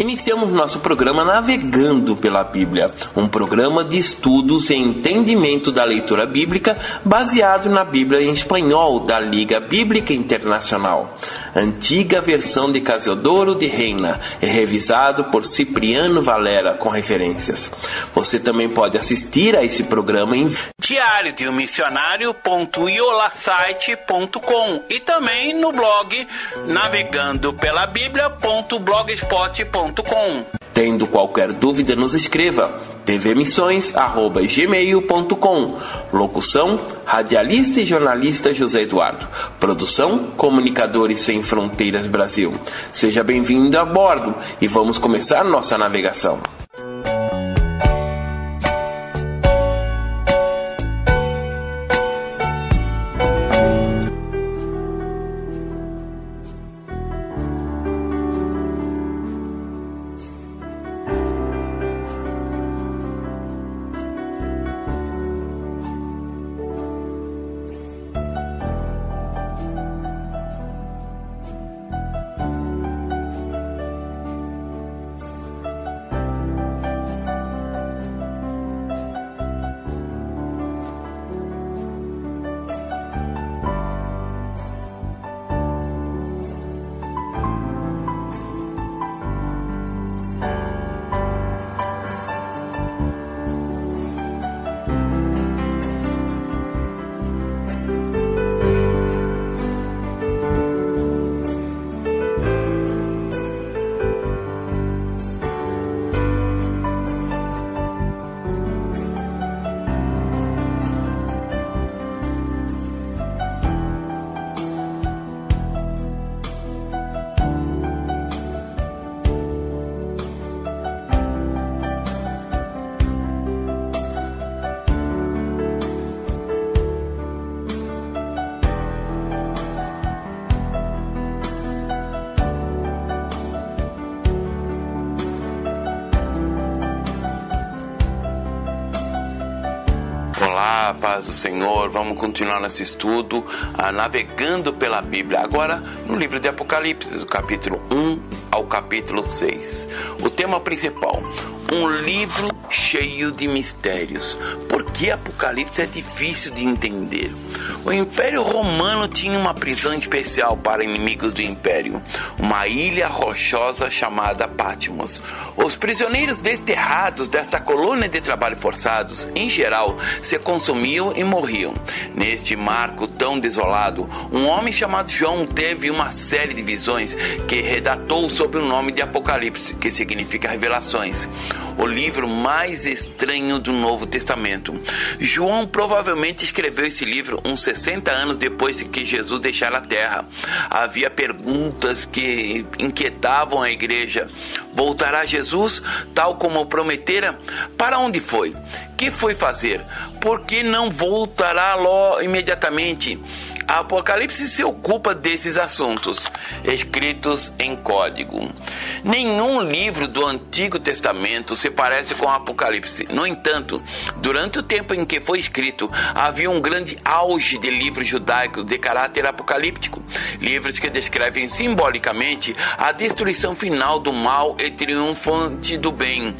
Iniciamos nosso programa navegando pela Bíblia, um programa de estudos e entendimento da leitura bíblica baseado na Bíblia em espanhol da Liga Bíblica Internacional. Antiga versão de Casiodoro de Reina é revisado por Cipriano Valera com referências. Você também pode assistir a esse programa em diário de um missionário.iolasite.com e também no blog navegando pela bíblia.blogspot.com. Tendo qualquer dúvida, nos escreva tvmissões@gmail.com. Locução: radialista e jornalista José Eduardo. Produção: Comunicadores Sem Fronteiras Brasil. Seja bem-vindo a bordo e vamos começar nossa navegação. Paz do Senhor. Vamos continuar nesse estudo, ah, navegando pela Bíblia. Agora, no livro de Apocalipse, do capítulo 1 ao capítulo 6. O tema principal: um livro cheio de mistérios. Por que Apocalipse é difícil de entender? O Império Romano tinha uma prisão especial para inimigos do Império, uma ilha rochosa chamada Patmos. Os prisioneiros desterrados desta colônia de trabalho forçados, em geral, se consumiam e morriam. Neste marco tão desolado, um homem chamado João teve uma série de visões que redatou sob o nome de Apocalipse, que significa revelações, o livro mais estranho do Novo Testamento. João provavelmente escreveu esse livro uns 60 anos depois de que Jesus deixara a terra. Havia perguntas que inquietavam a igreja. Voltará Jesus, tal como prometera? Para onde foi? Que foi fazer? Por que não voltará logo imediatamente? A Apocalipse se ocupa desses assuntos, escritos em código. Nenhum livro do Antigo Testamento se parece com o Apocalipse. No entanto, durante o tempo em que foi escrito, havia um grande auge de livros judaicos de caráter apocalíptico, livros que descrevem simbolicamente a destruição final do mal e triunfante do bem.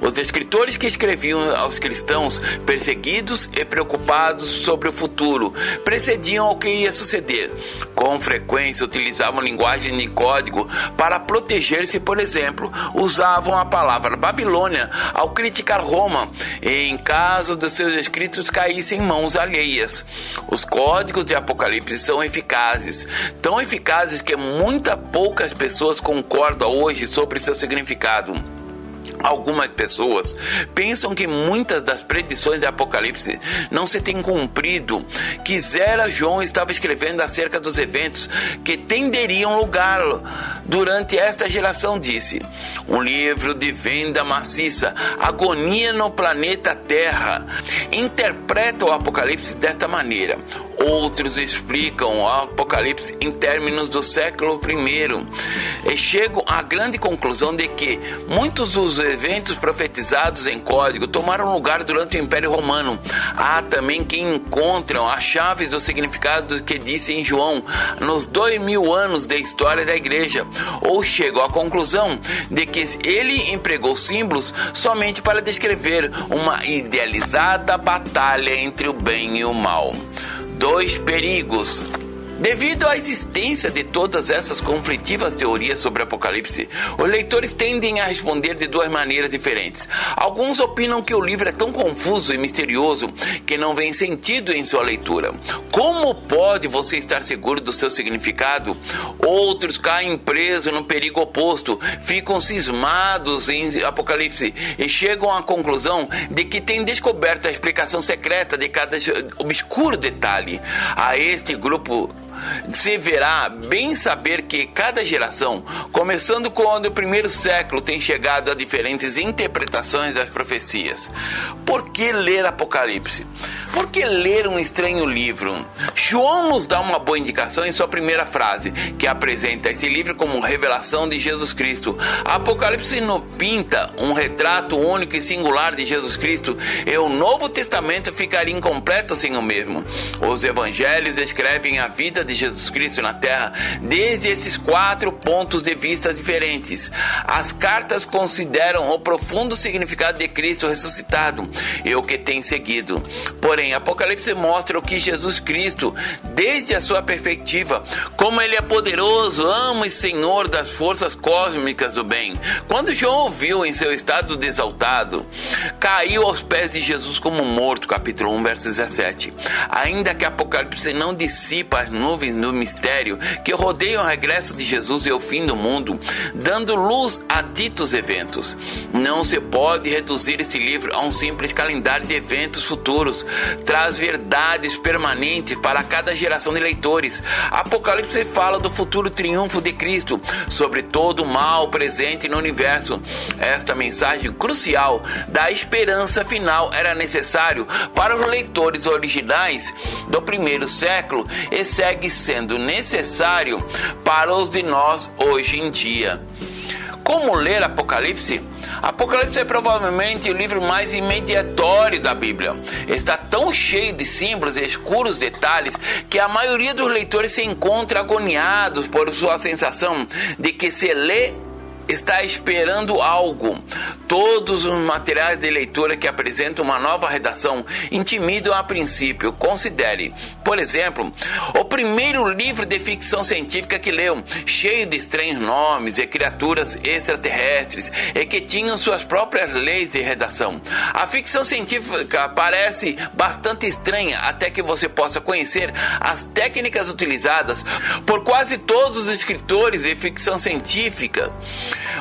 Os escritores que escreviam aos cristãos perseguidos e preocupados sobre o futuro precediam que ia suceder. Com frequência utilizavam linguagem de código para proteger-se, por exemplo, usavam a palavra Babilônia ao criticar Roma, em caso de seus escritos caíssem em mãos alheias. Os códigos de Apocalipse são eficazes, tão eficazes que muitas poucas pessoas concordam hoje sobre seu significado. Algumas pessoas pensam que muitas das predições de Apocalipse não se têm cumprido. Quisera João estava escrevendo acerca dos eventos que tenderiam lugar durante esta geração, disse. Um livro de venda maciça, agonia no planeta Terra. Interpreta o Apocalipse desta maneira. Outros explicam o Apocalipse em términos do século I e chegam à grande conclusão de que muitos dos eventos profetizados em código tomaram lugar durante o Império Romano. Há também quem encontram as chaves do significado que disse em João nos dois mil anos da história da igreja, ou chegam à conclusão de que ele empregou símbolos somente para descrever uma idealizada batalha entre o bem e o mal. Dois perigos Devido à existência de todas essas conflitivas teorias sobre Apocalipse, os leitores tendem a responder de duas maneiras diferentes. Alguns opinam que o livro é tão confuso e misterioso que não vem sentido em sua leitura. Como pode você estar seguro do seu significado? Outros caem presos no perigo oposto, ficam cismados em Apocalipse e chegam à conclusão de que têm descoberto a explicação secreta de cada obscuro detalhe. A este grupo se verá bem saber que cada geração, começando quando o primeiro século tem chegado a diferentes interpretações das profecias. Por que ler Apocalipse? Por que ler um estranho livro? João nos dá uma boa indicação em sua primeira frase, que apresenta esse livro como revelação de Jesus Cristo. Apocalipse nos pinta um retrato único e singular de Jesus Cristo, e o Novo Testamento ficaria incompleto sem o mesmo. Os evangelhos descrevem a vida de Jesus Cristo na terra desde esses quatro pontos de vista diferentes. As cartas consideram o profundo significado de Cristo ressuscitado e o que tem seguido. Porém, Apocalipse mostra o que Jesus Cristo, desde a sua perspectiva, como ele é poderoso, ama e senhor das forças cósmicas do bem. Quando João ouviu em seu estado de exaltado, caiu aos pés de Jesus como morto, capítulo 1, verso 17. Ainda que Apocalipse não dissipa as nuvens nuvens no mistério que rodeiam o regresso de Jesus e o fim do mundo, dando luz a ditos eventos. Não se pode reduzir este livro a um simples calendário de eventos futuros. Traz verdades permanentes para cada geração de leitores. Apocalipse fala do futuro triunfo de Cristo sobre todo o mal presente no universo. Esta mensagem crucial da esperança final era necessário para os leitores originais do primeiro século e segue sendo necessário para os de nós hoje em dia. Como ler Apocalipse? Apocalipse é provavelmente o livro mais imediatório da Bíblia. Está tão cheio de símbolos e escuros detalhes que a maioria dos leitores se encontra agoniados por sua sensação de que se lê está esperando algo. Todos os materiais de leitura que apresentam uma nova redação intimidam a princípio. Considere, por exemplo, o primeiro livro de ficção científica que leu, cheio de estranhos nomes e criaturas extraterrestres e que tinham suas próprias leis de redação. A ficção científica parece bastante estranha até que você possa conhecer as técnicas utilizadas por quase todos os escritores de ficção científica.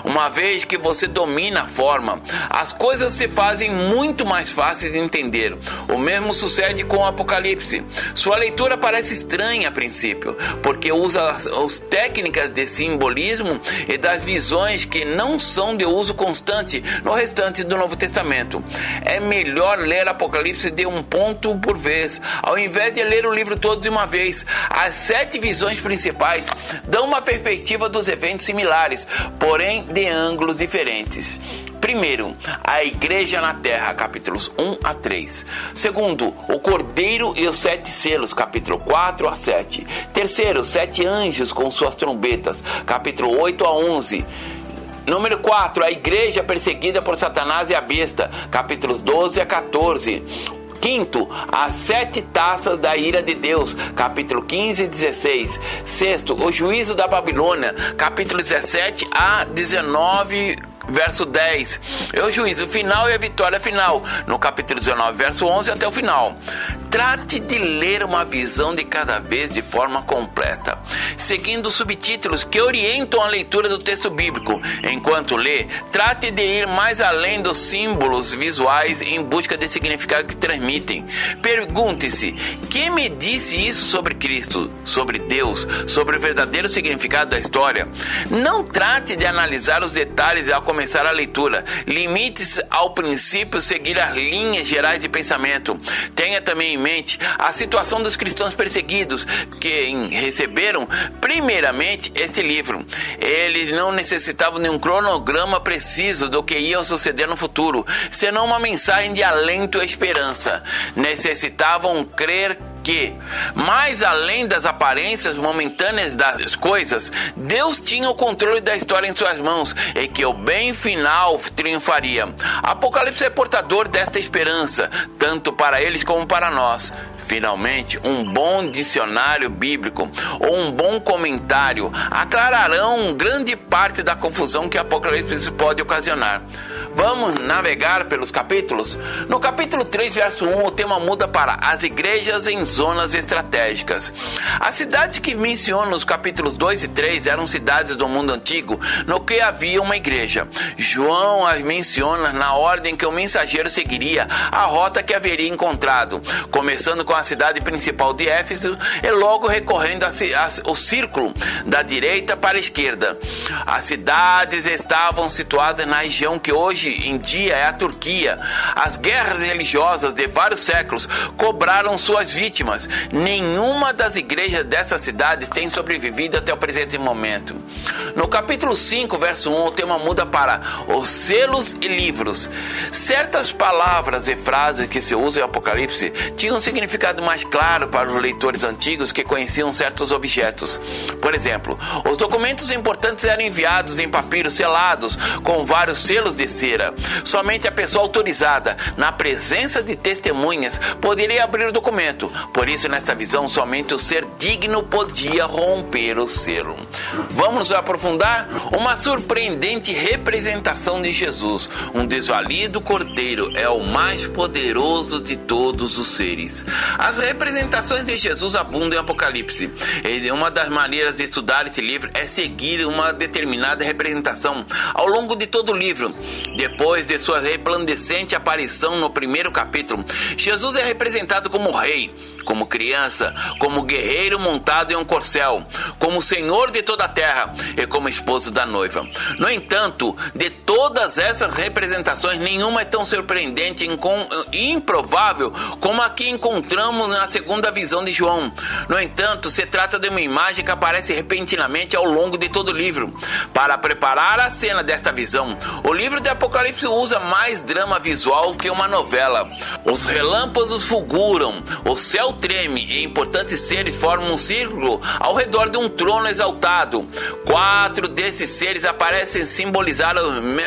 Uma vez que você domina a forma, as coisas se fazem muito mais fáceis de entender. O mesmo sucede com o Apocalipse. Sua leitura parece estranha a princípio, porque usa as técnicas de simbolismo e das visões que não são de uso constante no restante do Novo Testamento. É melhor ler Apocalipse de um ponto por vez, ao invés de ler o livro todo de uma vez. As sete visões principais dão uma perspectiva dos eventos similares, porém de ângulos diferentes. Primeiro, a igreja na terra, capítulos 1 a 3. Segundo, o cordeiro e os sete selos, capítulo 4 a 7. Terceiro, sete anjos com suas trombetas, capítulo 8 a 11. Número 4, a igreja perseguida por Satanás e a besta, capítulos 12 a 14. Quinto, as sete taças da ira de Deus, capítulo 15 e 16. Sexto, o juízo da Babilônia, capítulo 17 a 19 verso 10. É o juízo final e a vitória final, no capítulo 19, verso 11 até o final. Trate de ler uma visão de cada vez de forma completa, seguindo subtítulos que orientam a leitura do texto bíblico. Enquanto lê, trate de ir mais além dos símbolos visuais em busca de significado que transmitem. Pergunte-se: quem me disse isso sobre Cristo, sobre Deus, sobre o verdadeiro significado da história? Não trate de analisar os detalhes ao começar a leitura. Limite-se ao princípio seguir as linhas gerais de pensamento. Tenha também em mente a situação dos cristãos perseguidos que receberam primeiramente este livro. Eles não necessitavam de um cronograma preciso do que ia suceder no futuro, senão uma mensagem de alento e esperança. Necessitavam crer que, mais além das aparências momentâneas das coisas, Deus tinha o controle da história em suas mãos e que o bem final triunfaria. Apocalipse é portador desta esperança, tanto para eles como para nós. Finalmente, um bom dicionário bíblico ou um bom comentário aclararão grande parte da confusão que Apocalipse pode ocasionar. Vamos navegar pelos capítulos? No capítulo 3, verso 1, o tema muda para as igrejas em zonas estratégicas. As cidades que menciona nos capítulos 2 e 3 eram cidades do mundo antigo no que havia uma igreja. João as menciona na ordem que o mensageiro seguiria a rota que haveria encontrado, começando com a cidade principal de Éfeso e logo recorrendo ao círculo da direita para a esquerda. As cidades estavam situadas na região que hoje hoje em dia é a Turquia. As guerras religiosas de vários séculos cobraram suas vítimas. Nenhuma das igrejas dessas cidades tem sobrevivido até o presente momento. No capítulo 5, verso 1, o tema muda para os selos e livros. Certas palavras e frases que se usam em Apocalipse tinham um significado mais claro para os leitores antigos que conheciam certos objetos. Por exemplo, os documentos importantes eram enviados em papiros selados com vários selos de Somente a pessoa autorizada, na presença de testemunhas, poderia abrir o documento. Por isso, nesta visão, somente o ser digno podia romper o selo. Vamos aprofundar? Uma surpreendente representação de Jesus. Um desvalido cordeiro é o mais poderoso de todos os seres. As representações de Jesus abundam em Apocalipse. Uma das maneiras de estudar esse livro é seguir uma determinada representação ao longo de todo o livro. Depois de sua resplandecente aparição no primeiro capítulo, Jesus é representado como rei, como criança, como guerreiro montado em um corcel, como senhor de toda a terra e como esposo da noiva. No entanto, de todas essas representações, nenhuma é tão surpreendente e improvável como a que encontramos na segunda visão de João. No entanto, se trata de uma imagem que aparece repentinamente ao longo de todo o livro. Para preparar a cena desta visão, o livro de Apocalipse usa mais drama visual que uma novela. Os relâmpagos fulguram, o céu treme e importantes seres formam um círculo ao redor de um trono exaltado. Quatro desses seres parecem simbolizar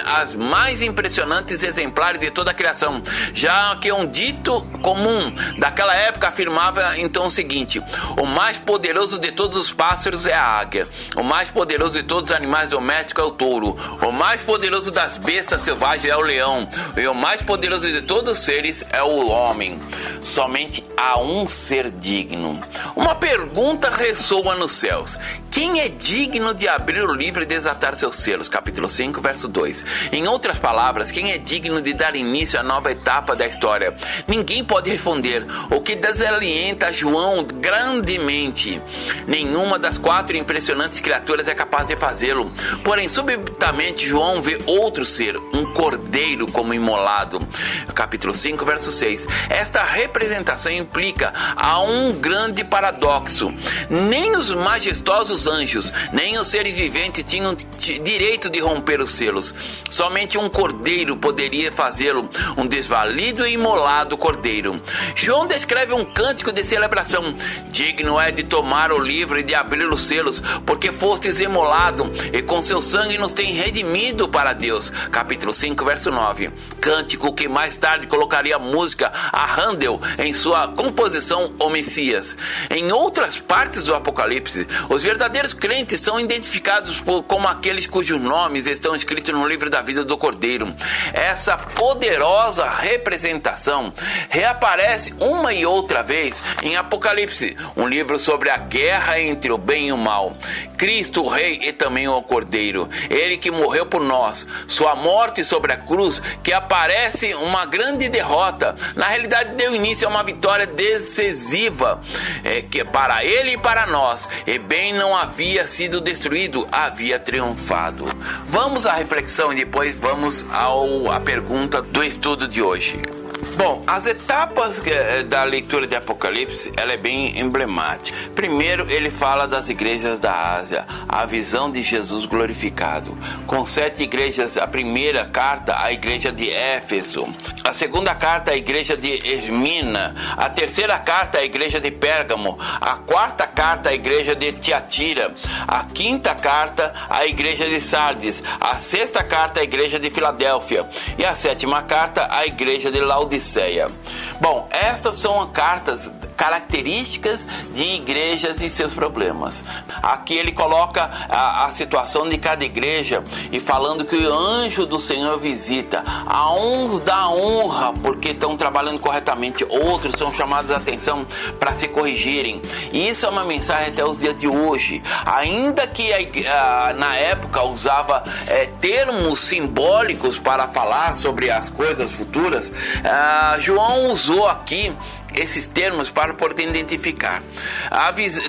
as mais impressionantes exemplares de toda a criação, já que um dito comum daquela época afirmava então o seguinte: o mais poderoso de todos os pássaros é a águia, o mais poderoso de todos os animais domésticos é o touro, o mais poderoso das bestas selvagens é o leão, e o mais poderoso de todos os seres é o homem. Somente há um ser digno. Uma pergunta ressoa nos céus: quem é digno de abrir o livro e desatar seus selos? Capítulo 5, verso 2. Em outras palavras, quem é digno de dar início à nova etapa da história? Ninguém pode responder, o que desalienta João grandemente. Nenhuma das quatro impressionantes criaturas é capaz de fazê-lo. Porém, subitamente, João vê outro ser, um cordeiro como imolado. Capítulo 5, verso 6. Esta representação implica há um grande paradoxo. Nem os majestosos anjos, nem os seres viventes tinham direito de romper os selos. Somente um cordeiro poderia fazê-lo, um desvalido e imolado cordeiro. João descreve um cântico de celebração. Digno é de tomar o livro e de abrir os selos, porque fostes imolado e com seu sangue nos tem redimido para Deus. Capítulo 5, verso 9. Cântico que mais tarde colocaria música a Handel em sua composição O Messias. Em outras partes do Apocalipse, os verdadeiros crentes são identificados por, como aqueles cujos nomes estão escritos no livro da vida do Cordeiro. Essa poderosa representação reaparece uma e outra vez em Apocalipse, um livro sobre a guerra entre o bem e o mal. Cristo, o Rei e também o Cordeiro, ele que morreu por nós, sua morte sobre a cruz, que aparece uma grande derrota, na realidade deu início a uma vitória decisiva é, que para ele e para nós, e bem não havia sido destruído, havia triunfado. Vamos à reflexão e depois vamos ao, à pergunta do estudo de hoje. Bom, as etapas eh, da leitura de Apocalipse, ela é bem emblemática. Primeiro, ele fala das igrejas da Ásia, a visão de Jesus glorificado, com sete igrejas. A primeira carta, a igreja de Éfeso. A segunda carta, a igreja de Esmina. A terceira carta, a igreja de Pérgamo. A quarta carta, a igreja de Tiatira. A quinta carta, a igreja de Sardes. A sexta carta, a igreja de Filadélfia. E a sétima carta, a igreja de Laodiceia. Bom, estas são cartas características de igrejas e seus problemas. Aqui ele coloca a, a, situação de cada igreja e falando que o anjo do Senhor visita. A uns dá honra porque estão trabalhando corretamente, outros são chamados a atenção para se corrigirem. Isso é uma mensagem até os dias de hoje. Ainda que a, a, na época usava é, termos simbólicos para falar sobre as coisas futuras, João usou aqui esses termos para poder identificar.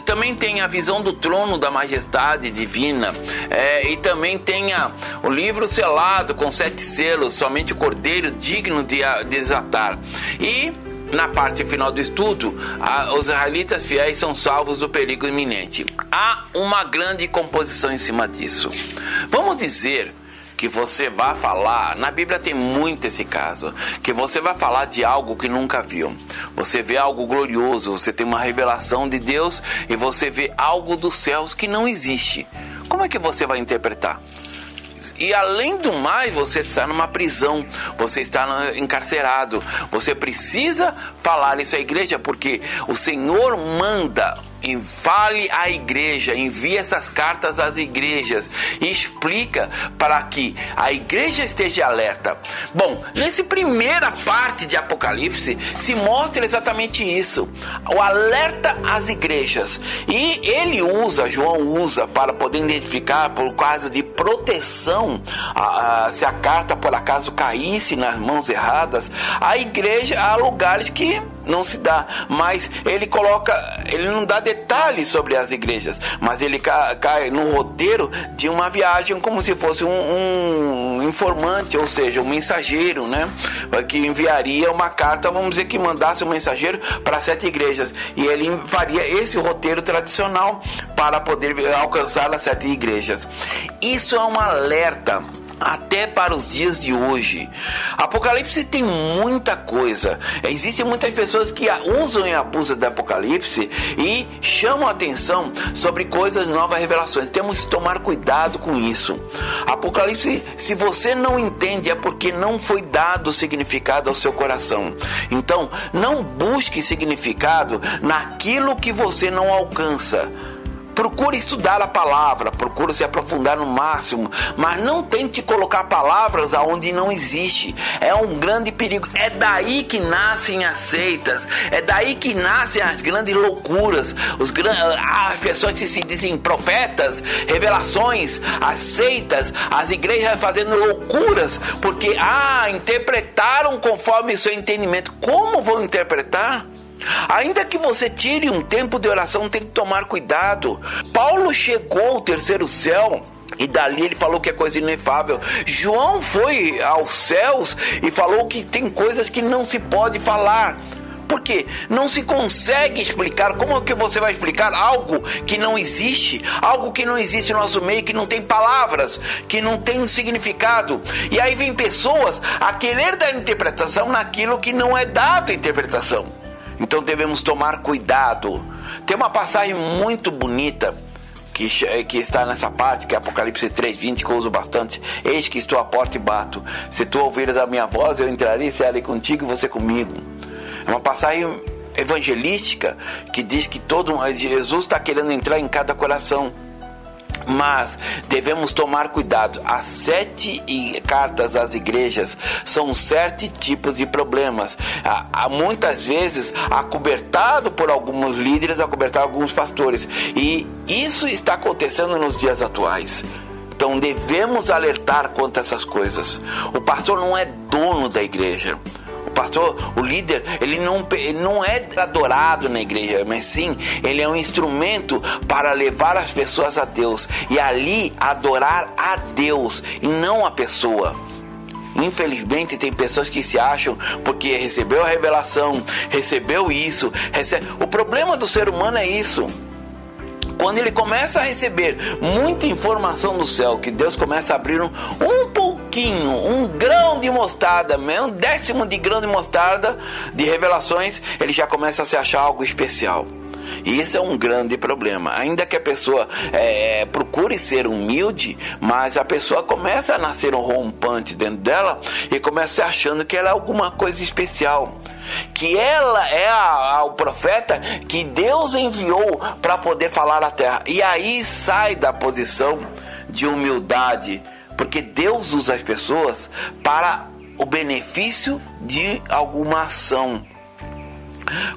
também tem a visão do trono da majestade divina é, e também tem a, o livro selado com sete selos, somente o cordeiro digno de desatar. E na parte final do estudo, a, os israelitas fiéis são salvos do perigo iminente. Há uma grande composição em cima disso. Vamos dizer que você vai falar, na Bíblia tem muito esse caso, que você vai falar de algo que nunca viu. Você vê algo glorioso, você tem uma revelação de Deus e você vê algo dos céus que não existe. Como é que você vai interpretar? E além do mais, você está numa prisão, você está encarcerado. Você precisa falar isso à igreja porque o Senhor manda fale à igreja, envie essas cartas às igrejas e explica para que a igreja esteja alerta. Bom, nessa primeira parte de Apocalipse se mostra exatamente isso, o alerta às igrejas. E ele usa, João usa para poder identificar por causa de proteção, a, a, se a carta por acaso caísse nas mãos erradas, a igreja há lugares que não se dá, mas ele coloca, ele não dá detalhes sobre as igrejas, mas ele cai, cai no roteiro de uma viagem como se fosse um, um, informante, ou seja, um mensageiro, né? Que enviaria uma carta, vamos dizer que mandasse um mensageiro para sete igrejas e ele faria esse roteiro tradicional para poder alcançar as sete igrejas. Isso é um alerta até para os dias de hoje. Apocalipse tem muita coisa. Existem muitas pessoas que usam e abusam do Apocalipse e chamam atenção sobre coisas novas, revelações. Temos que tomar cuidado com isso. Apocalipse, se você não entende, é porque não foi dado significado ao seu coração. Então, não busque significado naquilo que você não alcança. Procure estudar a palavra, procure se aprofundar no máximo, mas não tente colocar palavras aonde não existe. É um grande perigo. É daí que nascem as seitas, é daí que nascem as grandes loucuras, os as pessoas que se dizem profetas, revelações, as seitas, as igrejas fazendo loucuras, porque ah, interpretaram conforme seu entendimento. Como vão interpretar? Ainda que você tire um tempo de oração, tem que tomar cuidado. Paulo chegou ao terceiro céu. E dali ele falou que é coisa inefável. João foi aos céus e falou que tem coisas que não se pode falar. Porque não se consegue explicar. Como é que você vai explicar algo que não existe? Algo que não existe no nosso meio, que não tem palavras, que não tem significado. E aí vem pessoas a querer dar interpretação naquilo que não é dado interpretação. Então devemos tomar cuidado. Tem uma passagem muito bonita que, que está nessa parte, que é Apocalipse 3,20, que eu uso bastante. Eis que estou à porta e bato. Se tu ouvires a minha voz, eu entrarei e serei contigo e você comigo. É uma passagem evangelística que diz que todo Jesus está querendo entrar em cada coração. Mas devemos tomar cuidado. As sete cartas às igrejas são sete tipos de problemas. Há, muitas vezes acobertado por alguns líderes, acobertado por alguns pastores. E isso está acontecendo nos dias atuais. Então devemos alertar contra essas coisas. O pastor não é dono da igreja pastor, o líder, ele não, ele não é adorado na igreja, mas sim, ele é um instrumento para levar as pessoas a Deus e ali adorar a Deus e não a pessoa. Infelizmente tem pessoas que se acham porque recebeu a revelação, recebeu isso, recebe... o problema do ser humano é isso. Quando ele começa a receber muita informação do céu, que Deus começa a abrir um, um pouquinho, um grão de mostarda, um décimo de grão de mostarda de revelações, ele já começa a se achar algo especial. E isso é um grande problema. Ainda que a pessoa é, procure ser humilde, mas a pessoa começa a nascer um rompante dentro dela e começa achando que ela é alguma coisa especial que ela é a, a, o profeta que Deus enviou para poder falar à terra. E aí sai da posição de humildade, porque Deus usa as pessoas para o benefício de alguma ação.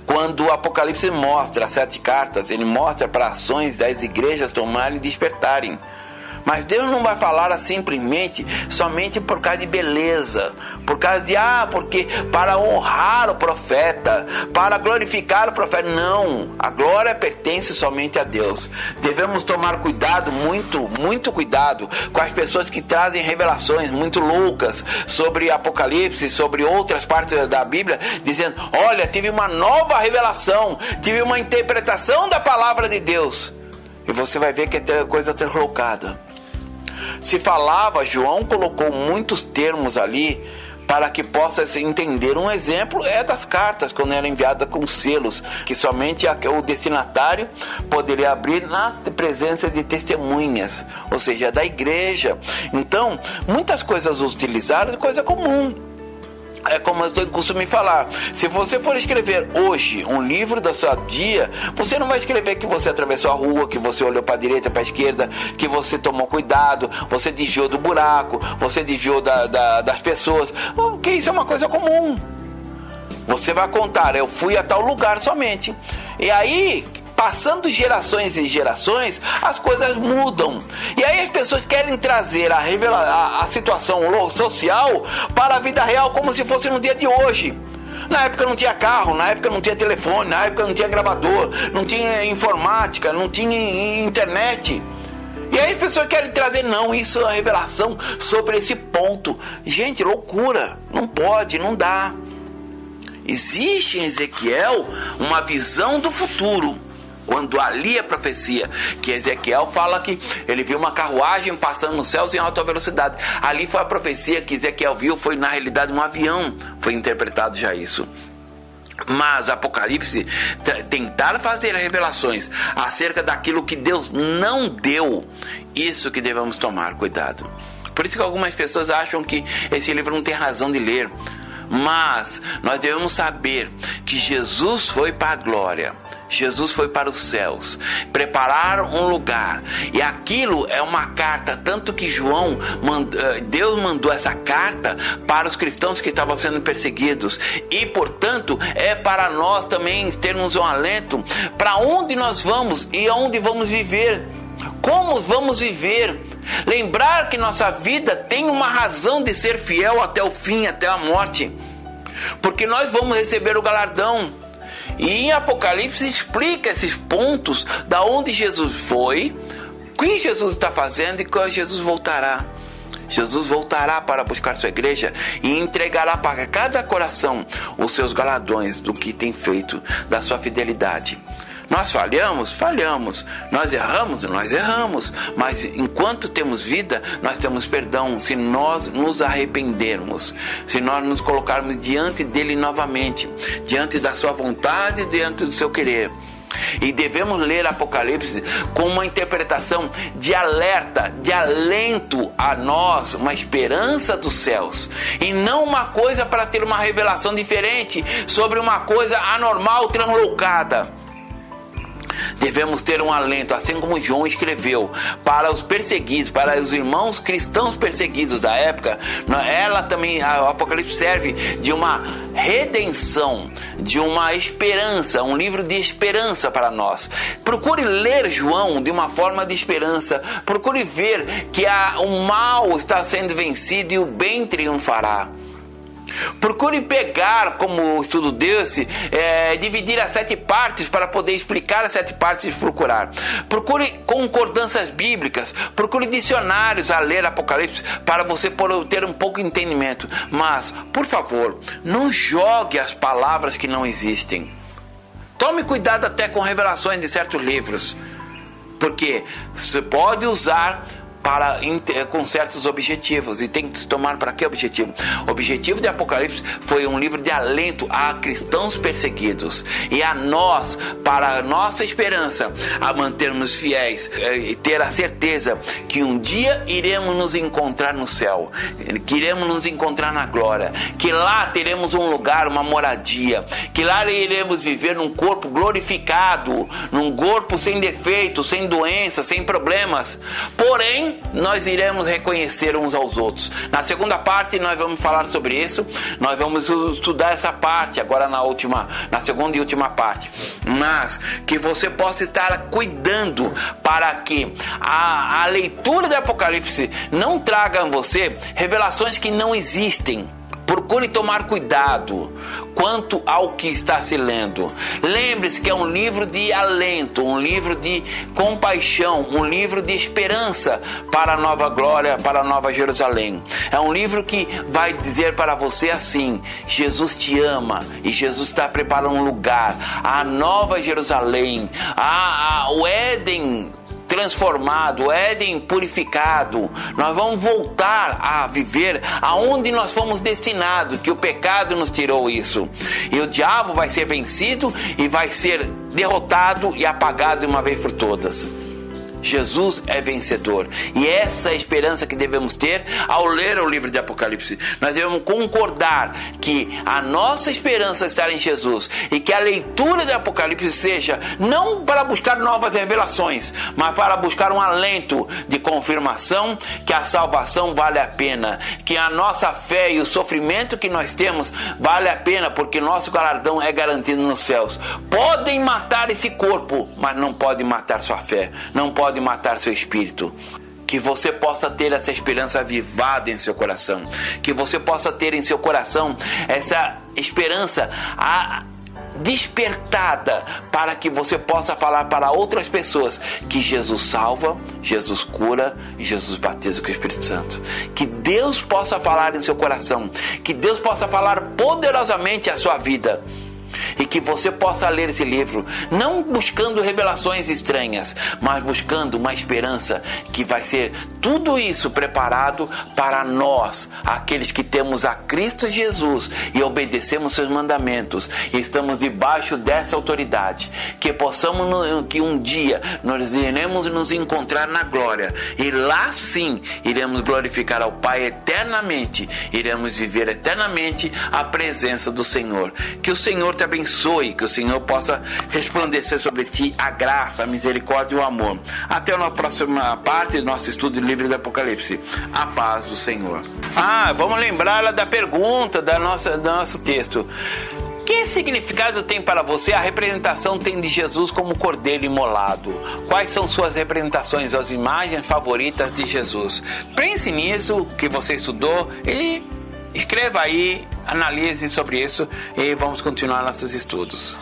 Quando o Apocalipse mostra as sete cartas, ele mostra para ações das igrejas tomarem e despertarem. Mas Deus não vai falar simplesmente somente por causa de beleza, por causa de ah, porque para honrar o profeta, para glorificar o profeta. Não, a glória pertence somente a Deus. Devemos tomar cuidado, muito, muito cuidado com as pessoas que trazem revelações muito loucas sobre Apocalipse, sobre outras partes da Bíblia, dizendo: "Olha, tive uma nova revelação, tive uma interpretação da palavra de Deus". E você vai ver que é coisa trocada se falava, João colocou muitos termos ali para que possa se entender. Um exemplo é das cartas, quando era enviada com selos, que somente o destinatário poderia abrir na presença de testemunhas, ou seja, da igreja. Então, muitas coisas utilizadas, coisa comum é como eu costumo falar, se você for escrever hoje um livro da sua dia, você não vai escrever que você atravessou a rua, que você olhou para a direita, para a esquerda, que você tomou cuidado, você desviou do buraco, você desviou da, da, das pessoas, porque isso é uma coisa comum. Você vai contar, eu fui a tal lugar somente. E aí, passando gerações e gerações, as coisas mudam. E aí as pessoas querem trazer a, revela a, a situação social para a vida real como se fosse no dia de hoje. Na época não tinha carro, na época não tinha telefone, na época não tinha gravador, não tinha informática, não tinha internet. E aí as pessoas querem trazer, não, isso é uma revelação sobre esse ponto. Gente, loucura. Não pode, não dá. Existe em Ezequiel uma visão do futuro. Quando ali a profecia que Ezequiel fala que ele viu uma carruagem passando nos céus em alta velocidade. Ali foi a profecia que Ezequiel viu, foi na realidade um avião. Foi interpretado já isso. Mas Apocalipse tentar fazer revelações acerca daquilo que Deus não deu, isso que devemos tomar cuidado. Por isso que algumas pessoas acham que esse livro não tem razão de ler. Mas nós devemos saber que Jesus foi para a glória Jesus foi para os céus, preparar um lugar. E aquilo é uma carta, tanto que João, eh, Deus mandou essa carta para os cristãos que estavam sendo perseguidos. E, portanto, é para nós também termos um alento para onde nós vamos e aonde vamos viver. Como vamos viver? Lembrar que nossa vida tem uma razão de ser fiel até o fim, até a morte. Porque nós vamos receber o galardão. E em Apocalipse explica esses pontos da onde Jesus foi, o que Jesus está fazendo e quando Jesus voltará. Jesus voltará para buscar sua igreja e entregará para cada coração os seus galadões do que tem feito da sua fidelidade. Nós falhamos? Falhamos. Nós erramos? Nós erramos. Mas enquanto temos vida, nós temos perdão se nós nos arrependermos, se nós nos colocarmos diante dele novamente, diante da sua vontade, diante do seu querer. E devemos ler Apocalipse com uma interpretação de alerta, de alento a nós, uma esperança dos céus, e não uma coisa para ter uma revelação diferente sobre uma coisa anormal, translocada. Devemos ter um alento, assim como João escreveu, para os perseguidos, para os irmãos cristãos perseguidos da época. Ela também, o Apocalipse serve de uma redenção, de uma esperança, um livro de esperança para nós. Procure ler João de uma forma de esperança. Procure ver que a, o mal está sendo vencido e o bem triunfará. Procure pegar, como o estudo desse, é, dividir as sete partes para poder explicar as sete partes e procurar. Procure concordâncias bíblicas, procure dicionários a ler Apocalipse para você ter um pouco de entendimento. Mas, por favor, não jogue as palavras que não existem. Tome cuidado até com revelações de certos livros, porque você pode usar para com certos objetivos e tem que se tomar para que objetivo? O objetivo de Apocalipse foi um livro de alento a cristãos perseguidos e a nós para nossa esperança a mantermos fiéis eh, e ter a certeza que um dia iremos nos encontrar no céu, que iremos nos encontrar na glória, que lá teremos um lugar, uma moradia, que lá iremos viver num corpo glorificado, num corpo sem defeito, sem doença, sem problemas. Porém, nós iremos reconhecer uns aos outros. Na segunda parte nós vamos falar sobre isso. Nós vamos estudar essa parte agora na última, na segunda e última parte. Mas que você possa estar cuidando para que a, a leitura do Apocalipse não traga a você revelações que não existem Procure tomar cuidado quanto ao que está se lendo. Lembre-se que é um livro de alento, um livro de compaixão, um livro de esperança para a nova glória, para a nova Jerusalém. É um livro que vai dizer para você assim: Jesus te ama e Jesus está preparando um lugar, a nova Jerusalém, a, a, o Éden transformado, Éden purificado. Nós vamos voltar a viver aonde nós fomos destinados, que o pecado nos tirou isso. E o diabo vai ser vencido e vai ser derrotado e apagado de uma vez por todas. Jesus é vencedor. E essa é a esperança que devemos ter ao ler o livro de Apocalipse. Nós devemos concordar que a nossa esperança está em Jesus e que a leitura de Apocalipse seja não para buscar novas revelações, mas para buscar um alento de confirmação que a salvação vale a pena, que a nossa fé e o sofrimento que nós temos vale a pena, porque nosso galardão é garantido nos céus. Podem matar esse corpo, mas não podem matar sua fé. Não podem pode matar seu espírito. Que você possa ter essa esperança avivada em seu coração. Que você possa ter em seu coração essa esperança a despertada para que você possa falar para outras pessoas que Jesus salva, Jesus cura e Jesus batiza com o Espírito Santo. Que Deus possa falar em seu coração, que Deus possa falar poderosamente a sua vida e que você possa ler esse livro, não buscando revelações estranhas, mas buscando uma esperança que vai ser tudo isso preparado para nós, aqueles que temos a Cristo Jesus e obedecemos seus mandamentos e estamos debaixo dessa autoridade, que possamos que um dia nós iremos nos encontrar na glória e lá sim iremos glorificar ao Pai eternamente, iremos viver eternamente a presença do Senhor. Que o Senhor te abençoe, que o Senhor possa resplandecer sobre ti a graça, a misericórdia e o amor. Até a próxima parte do nosso estudo do livro do Apocalipse. A paz do Senhor. Ah, vamos lembrar da pergunta da nossa, do nosso texto. Que significado tem para você a representação tem de Jesus como cordeiro imolado? Quais são suas representações, as imagens favoritas de Jesus? Pense nisso que você estudou e escreva aí analise sobre isso e vamos continuar nossos estudos.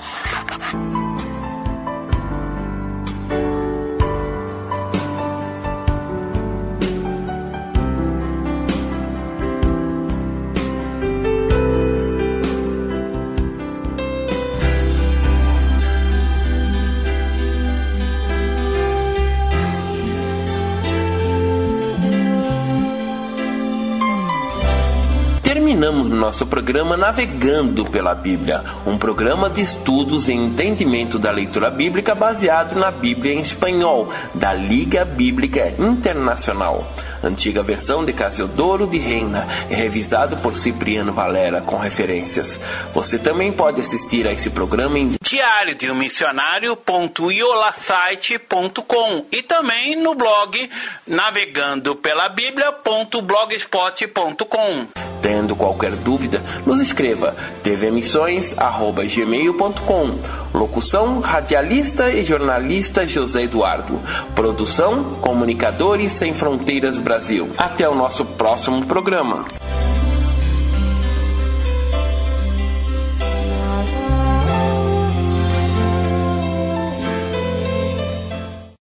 Terminamos nosso programa Navegando pela Bíblia, um programa de estudos e entendimento da leitura bíblica baseado na Bíblia em espanhol, da Liga Bíblica Internacional. Antiga versão de Casiodoro de Reina revisado por Cipriano Valera com referências. Você também pode assistir a esse programa em diário de um missionário.iolasite.com e também no blog navegando pela bíblia.blogspot.com. Tendo qualquer dúvida, nos escreva tvmissões@gmail.com. Locução: radialista e jornalista José Eduardo. Produção: Comunicadores Sem Fronteiras Brasil. Até o nosso próximo programa.